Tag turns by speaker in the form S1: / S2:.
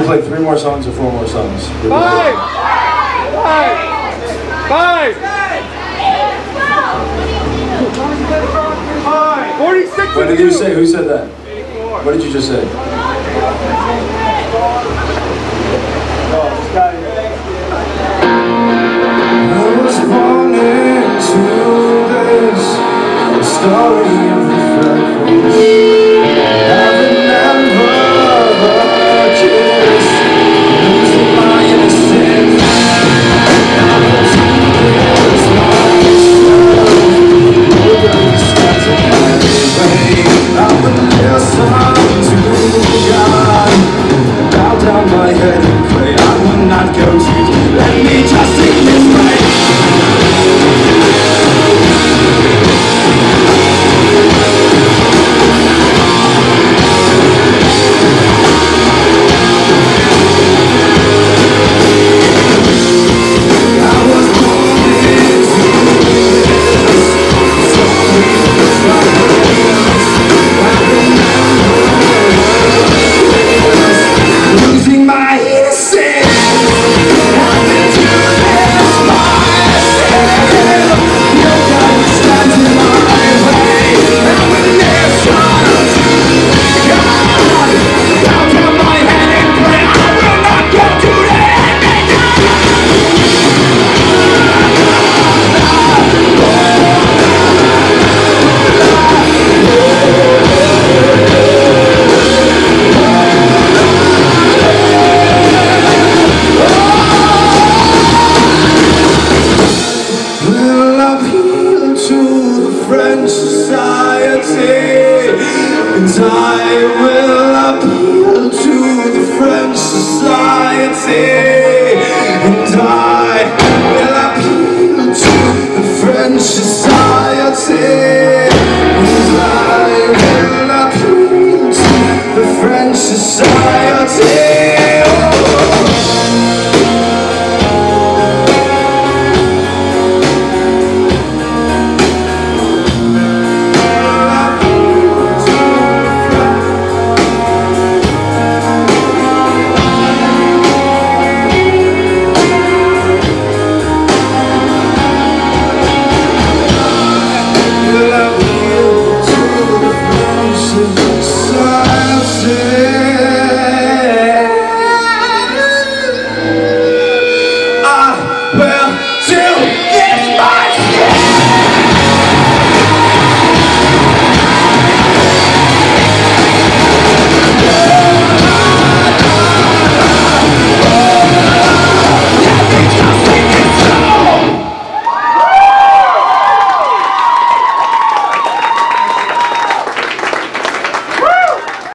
S1: you play three more songs or four more songs?
S2: Five! Five! Five! Five! 46
S1: What did you say? Who said that? What did you just say? I was born into this story society, and I will appeal to the French society, and I will appeal to the French society, and I will appeal to the French society.